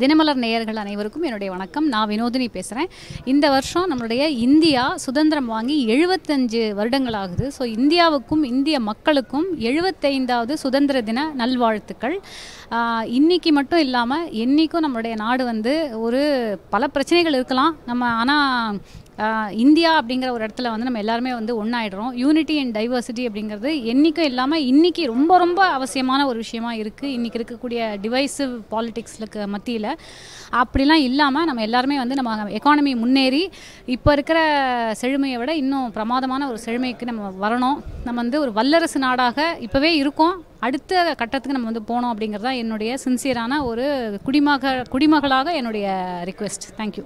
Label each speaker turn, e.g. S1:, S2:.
S1: தினமலர் நேயர்கள் அனைவருக்கும் என்னுடைய வணக்கம். நான் வினோதினி பேசுகிறேன் இந்த வருஷம் நம்மளுடைய இந்தியா சுதந்திரம் வாங்கி எழுபத்தஞ்சு வருடங்கள் ஆகுது ஸோ இந்தியாவுக்கும் இந்திய மக்களுக்கும் எழுபத்தைந்தாவது சுதந்திர தின நல்வாழ்த்துக்கள். இன்னைக்கு மட்டும் இல்லாமல் என்றைக்கும் நம்மளுடைய நாடு வந்து ஒரு பல பிரச்சனைகள் இருக்கலாம். நம்ம ஆனால் இந்தியா அப்படிங்கிற ஒரு இடத்துல வந்து நம்ம எல்லாருமே வந்து ஒன்றாயிடுறோம் யூனிட்டி அண்ட் டைவர்சிட்டி அப்படிங்கிறது என்றைக்கும் இல்லாமல் இன்னைக்கு ரொம்ப ரொம்ப அவசியமான ஒரு விஷயமா இருக்குது இன்றைக்கி இருக்கக்கூடிய டிவைசிவ் பாலிட்டிக்ஸில் மத்தியில் அப்படிலாம் இல்லாமல் நம்ம எல்லாருமே வந்து நம்ம எக்கானமி முன்னேறி இப்போ இருக்கிற செழுமையை விட இன்னும் பிரமாதமான ஒரு செழுமைக்கு நம்ம வரணும். நம்ம வந்து ஒரு வல்லரசு நாடாக இப்போவே இருக்கோம். அடுத்த கட்டத்துக்கு நம்ம வந்து போனோம் அப்படிங்கிறது தான் என்னுடைய சின்சியரான ஒரு குடிமக குடிமகளாக என்னுடைய ரிக்வெஸ்ட் தேங்க்யூ